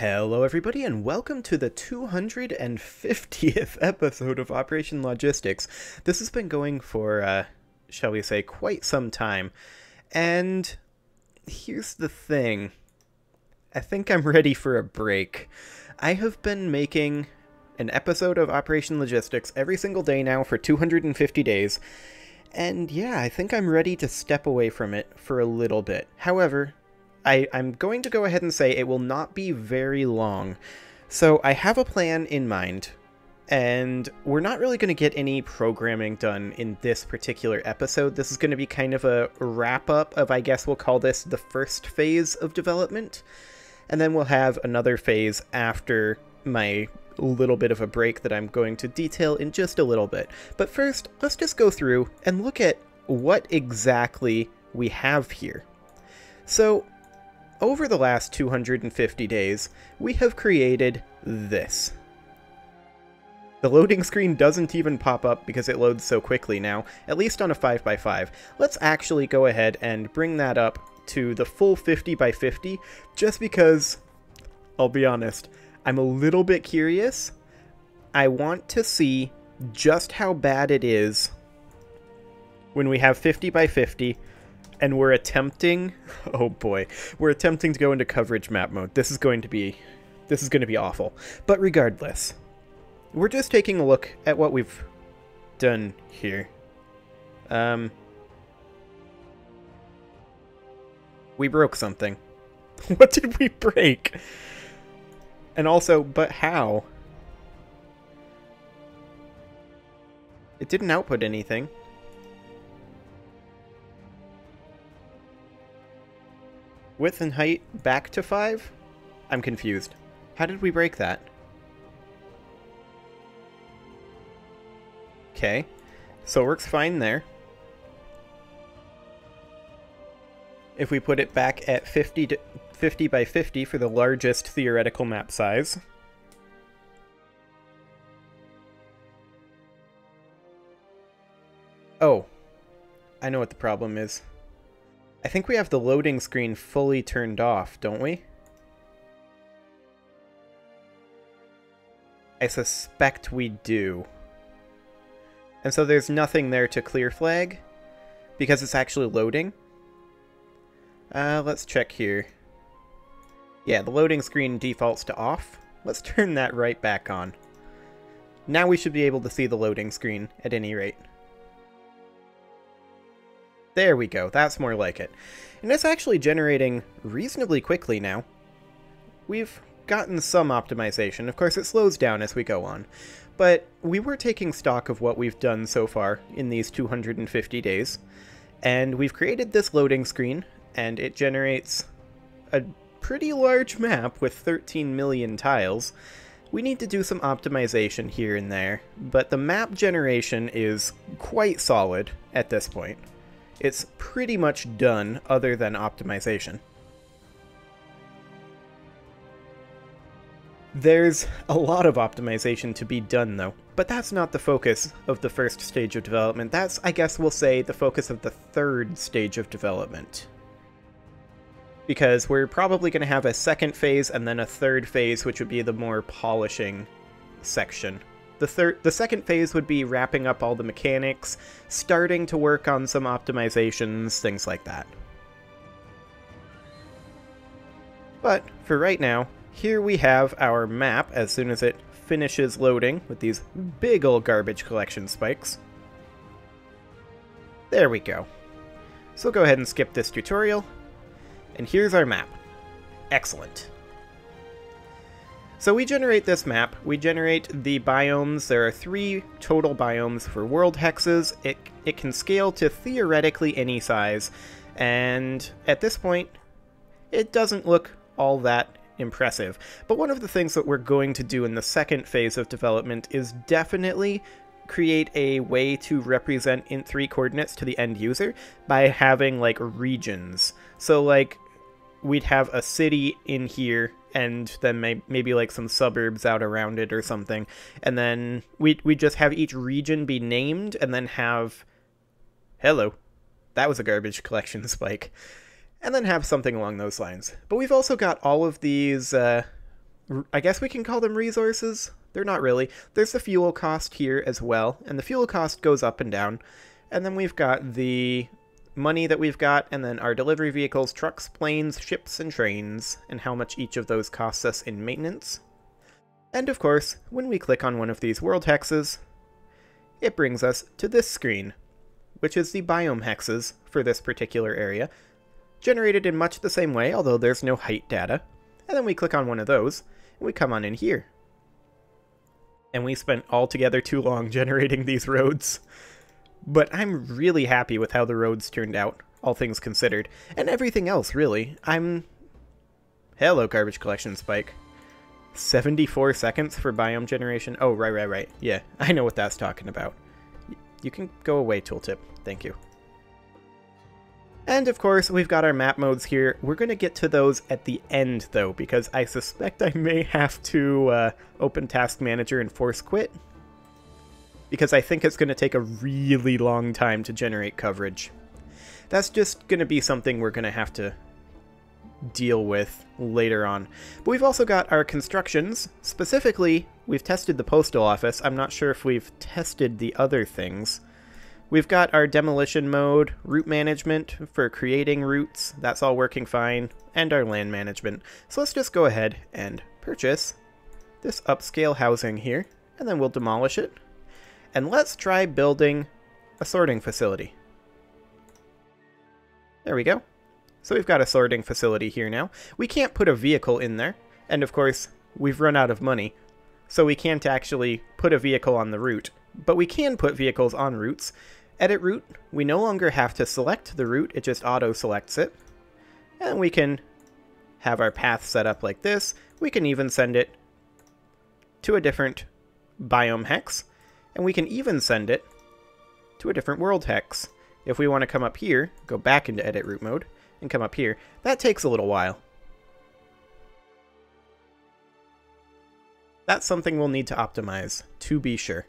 Hello, everybody, and welcome to the 250th episode of Operation Logistics. This has been going for, uh, shall we say, quite some time. And here's the thing I think I'm ready for a break. I have been making an episode of Operation Logistics every single day now for 250 days. And yeah, I think I'm ready to step away from it for a little bit. However, I, I'm going to go ahead and say it will not be very long. So I have a plan in mind, and we're not really going to get any programming done in this particular episode. This is going to be kind of a wrap up of, I guess we'll call this the first phase of development. And then we'll have another phase after my little bit of a break that I'm going to detail in just a little bit. But first, let's just go through and look at what exactly we have here. So, over the last 250 days, we have created this. The loading screen doesn't even pop up because it loads so quickly now, at least on a 5x5. Let's actually go ahead and bring that up to the full 50 by 50, just because, I'll be honest, I'm a little bit curious. I want to see just how bad it is when we have 50 by 50 and we're attempting oh boy we're attempting to go into coverage map mode. This is going to be this is going to be awful. But regardless we're just taking a look at what we've done here. Um we broke something. What did we break? And also but how? It didn't output anything Width and height back to 5? I'm confused. How did we break that? Okay. So it works fine there. If we put it back at 50, to, 50 by 50 for the largest theoretical map size. Oh. I know what the problem is. I think we have the loading screen fully turned off, don't we? I suspect we do. And so there's nothing there to clear flag because it's actually loading. Uh, let's check here. Yeah, the loading screen defaults to off. Let's turn that right back on. Now we should be able to see the loading screen at any rate. There we go, that's more like it. And it's actually generating reasonably quickly now. We've gotten some optimization. Of course, it slows down as we go on. But we were taking stock of what we've done so far in these 250 days. And we've created this loading screen, and it generates a pretty large map with 13 million tiles. We need to do some optimization here and there, but the map generation is quite solid at this point. It's pretty much done other than optimization. There's a lot of optimization to be done though, but that's not the focus of the first stage of development. That's, I guess we'll say, the focus of the third stage of development. Because we're probably going to have a second phase and then a third phase, which would be the more polishing section the third, the second phase would be wrapping up all the mechanics, starting to work on some optimizations, things like that. But for right now, here we have our map as soon as it finishes loading with these big old garbage collection spikes. There we go. So go ahead and skip this tutorial. And here's our map. Excellent. So we generate this map, we generate the biomes, there are three total biomes for world hexes, it, it can scale to theoretically any size, and at this point, it doesn't look all that impressive. But one of the things that we're going to do in the second phase of development is definitely create a way to represent int3 coordinates to the end user by having like regions. So like we'd have a city in here and then may- maybe like some suburbs out around it or something and then we we just have each region be named and then have hello that was a garbage collection spike and then have something along those lines but we've also got all of these uh, I guess we can call them resources. They're not really. There's the fuel cost here as well, and the fuel cost goes up and down. And then we've got the money that we've got, and then our delivery vehicles, trucks, planes, ships, and trains, and how much each of those costs us in maintenance. And of course, when we click on one of these world hexes, it brings us to this screen, which is the biome hexes for this particular area, generated in much the same way, although there's no height data. And then we click on one of those, and we come on in here. And we spent altogether too long generating these roads. But I'm really happy with how the roads turned out, all things considered. And everything else, really. I'm... Hello, garbage collection spike. 74 seconds for biome generation? Oh, right, right, right. Yeah, I know what that's talking about. You can go away, tooltip. Thank you. And of course, we've got our map modes here. We're going to get to those at the end, though, because I suspect I may have to uh, open Task Manager and force quit. Because I think it's going to take a really long time to generate coverage. That's just going to be something we're going to have to deal with later on. But we've also got our constructions. Specifically, we've tested the postal office. I'm not sure if we've tested the other things. We've got our demolition mode, route management for creating routes, that's all working fine, and our land management. So let's just go ahead and purchase this upscale housing here, and then we'll demolish it. And let's try building a sorting facility. There we go. So we've got a sorting facility here now. We can't put a vehicle in there, and of course, we've run out of money, so we can't actually put a vehicle on the route. But we can put vehicles on routes, edit route, we no longer have to select the route, it just auto-selects it. And we can have our path set up like this. We can even send it to a different biome hex, and we can even send it to a different world hex. If we want to come up here, go back into edit route mode, and come up here, that takes a little while. That's something we'll need to optimize, to be sure.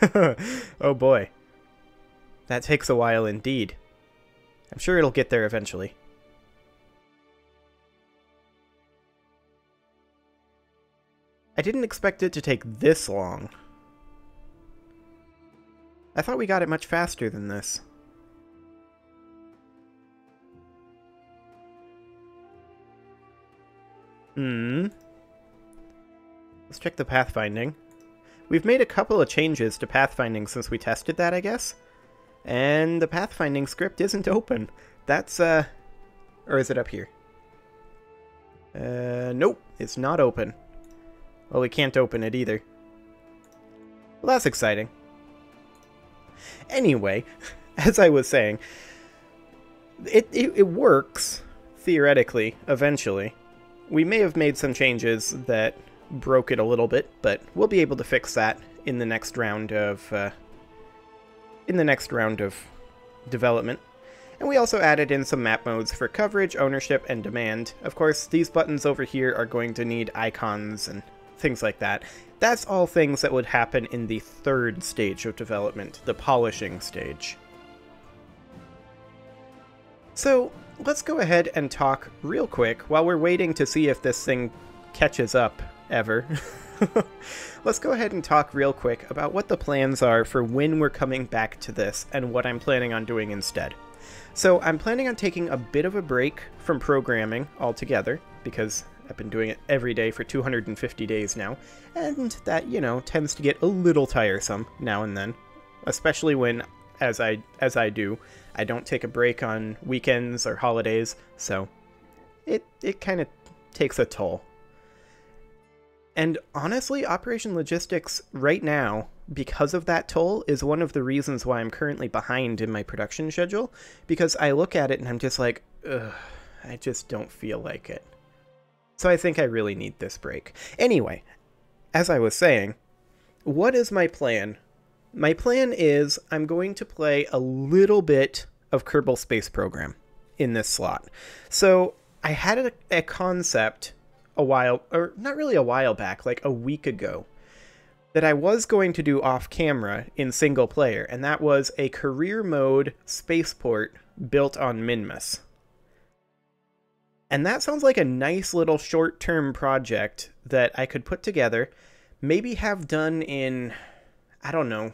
oh boy. That takes a while indeed. I'm sure it'll get there eventually. I didn't expect it to take this long. I thought we got it much faster than this. Hmm. Let's check the pathfinding. We've made a couple of changes to pathfinding since we tested that, I guess. And the pathfinding script isn't open. That's, uh... Or is it up here? Uh, nope, it's not open. Well, we can't open it either. Well, that's exciting. Anyway, as I was saying, it, it, it works, theoretically, eventually. We may have made some changes that broke it a little bit, but we'll be able to fix that in the next round of uh, in the next round of development. And we also added in some map modes for coverage, ownership, and demand. Of course, these buttons over here are going to need icons and things like that. That's all things that would happen in the third stage of development, the polishing stage. So, let's go ahead and talk real quick while we're waiting to see if this thing catches up ever. Let's go ahead and talk real quick about what the plans are for when we're coming back to this and what I'm planning on doing instead. So I'm planning on taking a bit of a break from programming altogether because I've been doing it every day for 250 days now, and that, you know, tends to get a little tiresome now and then, especially when as I as I do, I don't take a break on weekends or holidays, so it it kind of takes a toll and honestly, Operation Logistics right now, because of that toll, is one of the reasons why I'm currently behind in my production schedule. Because I look at it and I'm just like, ugh, I just don't feel like it. So I think I really need this break. Anyway, as I was saying, what is my plan? My plan is I'm going to play a little bit of Kerbal Space Program in this slot. So I had a, a concept a while, or not really a while back, like a week ago, that I was going to do off camera in single player, and that was a career mode spaceport built on Minmus. And that sounds like a nice little short term project that I could put together, maybe have done in, I don't know,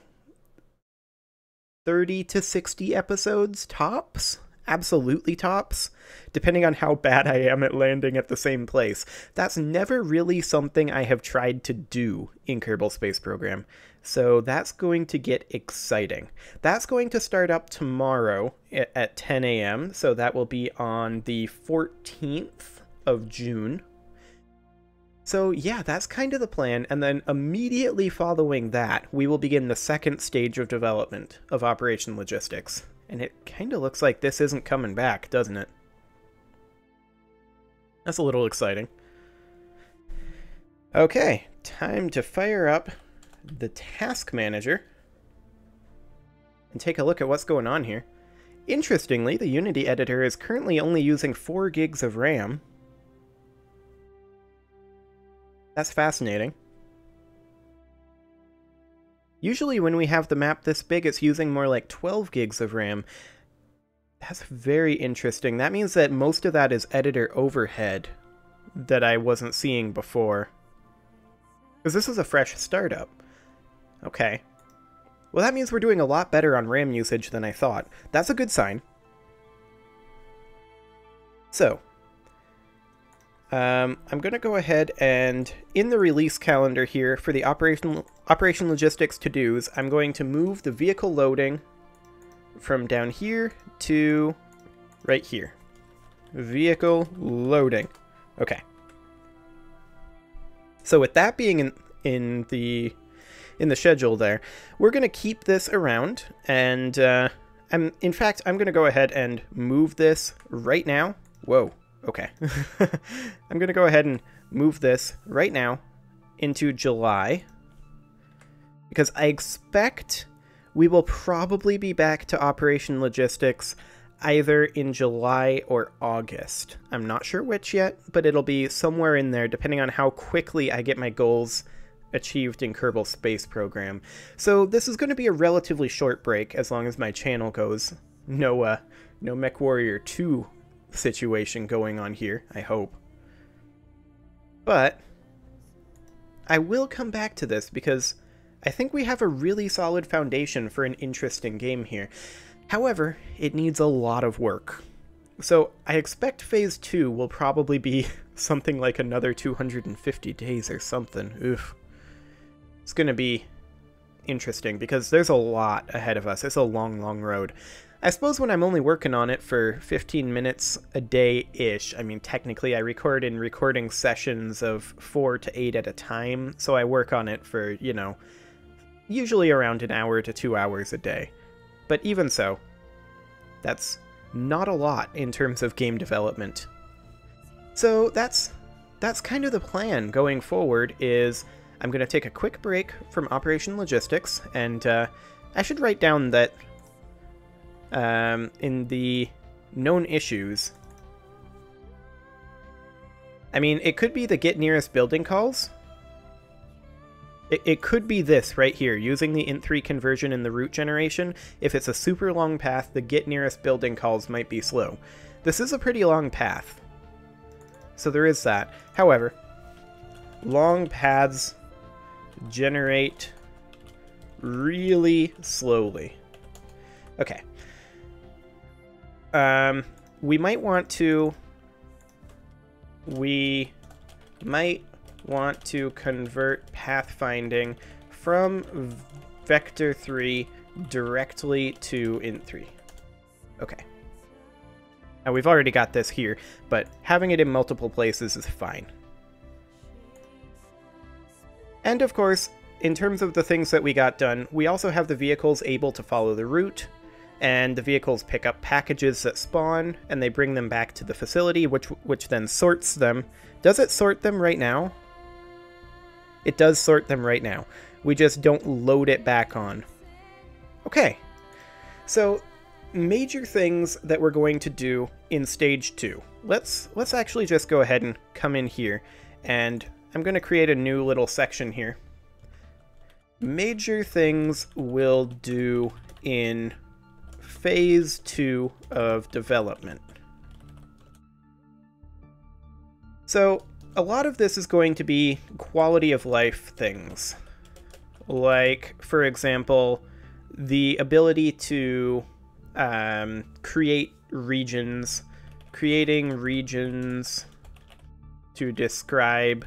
30 to 60 episodes tops? Absolutely tops, depending on how bad I am at landing at the same place. That's never really something I have tried to do in Kerbal Space Program. So that's going to get exciting. That's going to start up tomorrow at 10 a.m. So that will be on the 14th of June. So yeah, that's kind of the plan. And then immediately following that, we will begin the second stage of development of Operation Logistics. And it kind of looks like this isn't coming back, doesn't it? That's a little exciting. Okay, time to fire up the task manager and take a look at what's going on here. Interestingly, the Unity editor is currently only using 4 gigs of RAM. That's fascinating. Usually when we have the map this big, it's using more like 12 gigs of RAM. That's very interesting. That means that most of that is editor overhead that I wasn't seeing before. Because this is a fresh startup. Okay. Well, that means we're doing a lot better on RAM usage than I thought. That's a good sign. So, um, I'm going to go ahead and, in the release calendar here for the Operation, Operation Logistics to-dos, I'm going to move the vehicle loading from down here to right here. Vehicle loading. Okay. So with that being in, in the in the schedule there. We're going to keep this around, and uh, I'm, in fact, I'm going to go ahead and move this right now. Whoa, okay. I'm going to go ahead and move this right now into July, because I expect we will probably be back to Operation Logistics either in July or August. I'm not sure which yet, but it'll be somewhere in there depending on how quickly I get my goals achieved in Kerbal Space Program. So this is going to be a relatively short break as long as my channel goes. No, uh, no MechWarrior 2 situation going on here, I hope. But I will come back to this because I think we have a really solid foundation for an interesting game here. However, it needs a lot of work. So I expect Phase 2 will probably be something like another 250 days or something. Oof. It's to be interesting because there's a lot ahead of us. It's a long, long road. I suppose when I'm only working on it for 15 minutes a day-ish, I mean, technically I record in recording sessions of four to eight at a time, so I work on it for, you know, usually around an hour to two hours a day. But even so, that's not a lot in terms of game development. So that's that's kind of the plan going forward is I'm going to take a quick break from Operation Logistics, and uh, I should write down that um, in the known issues. I mean, it could be the get nearest building calls. It, it could be this right here, using the int3 conversion in the route generation. If it's a super long path, the get nearest building calls might be slow. This is a pretty long path. So there is that. However, long paths generate really slowly. Okay. Um, we might want to... We might want to convert pathfinding from vector 3 directly to int 3. Okay. Now we've already got this here, but having it in multiple places is fine. And of course, in terms of the things that we got done, we also have the vehicles able to follow the route, and the vehicles pick up packages that spawn, and they bring them back to the facility, which, which then sorts them. Does it sort them right now? It does sort them right now. We just don't load it back on. Okay. So, major things that we're going to do in stage two. Let's let's actually just go ahead and come in here and I'm going to create a new little section here. Major things we'll do in phase two of development. So, a lot of this is going to be quality of life things. Like, for example, the ability to um, create regions, creating regions to describe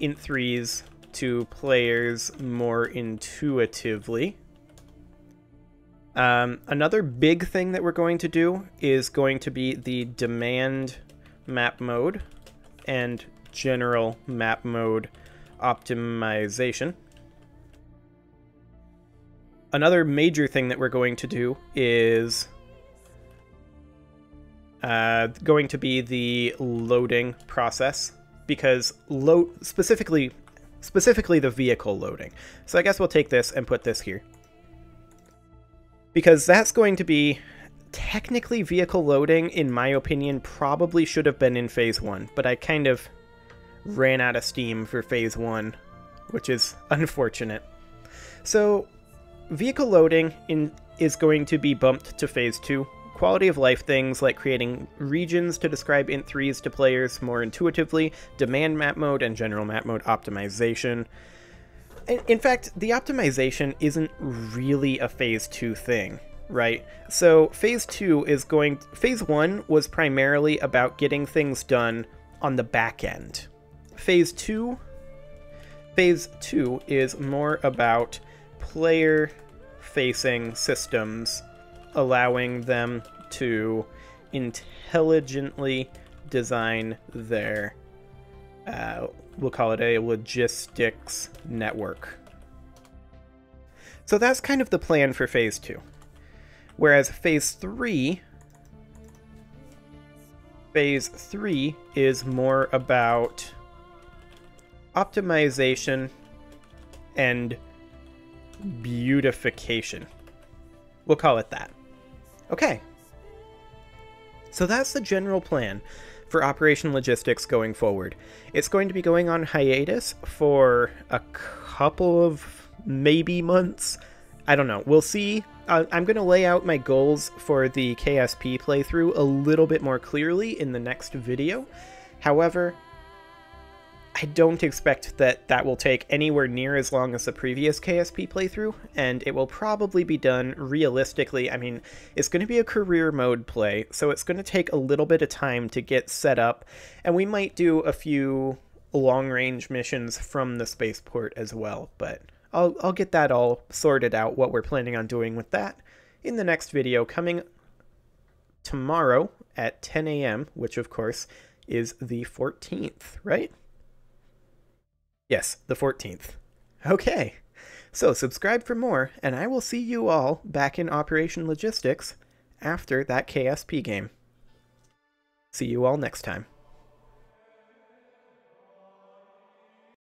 int 3s to players more intuitively. Um, another big thing that we're going to do is going to be the demand map mode and general map mode optimization. Another major thing that we're going to do is uh, going to be the loading process because load specifically specifically the vehicle loading. So I guess we'll take this and put this here. Because that's going to be technically vehicle loading, in my opinion, probably should have been in phase one, but I kind of ran out of steam for phase one, which is unfortunate. So vehicle loading in, is going to be bumped to phase two, quality of life things like creating regions to describe int 3s to players more intuitively, demand map mode, and general map mode optimization. In fact, the optimization isn't really a phase 2 thing, right? So phase 2 is going... Phase 1 was primarily about getting things done on the back end. Phase 2... Phase 2 is more about player-facing systems allowing them to intelligently design their, uh, we'll call it a logistics network. So that's kind of the plan for phase two. Whereas phase three, phase three is more about optimization and beautification. We'll call it that. Okay. So that's the general plan for Operation Logistics going forward. It's going to be going on hiatus for a couple of maybe months. I don't know. We'll see. Uh, I'm going to lay out my goals for the KSP playthrough a little bit more clearly in the next video. However, I don't expect that that will take anywhere near as long as the previous KSP playthrough, and it will probably be done realistically. I mean, it's going to be a career mode play, so it's going to take a little bit of time to get set up, and we might do a few long-range missions from the spaceport as well, but I'll, I'll get that all sorted out, what we're planning on doing with that, in the next video coming tomorrow at 10 a.m., which of course is the 14th, right? Yes, the 14th. Okay. So subscribe for more, and I will see you all back in Operation Logistics after that KSP game. See you all next time.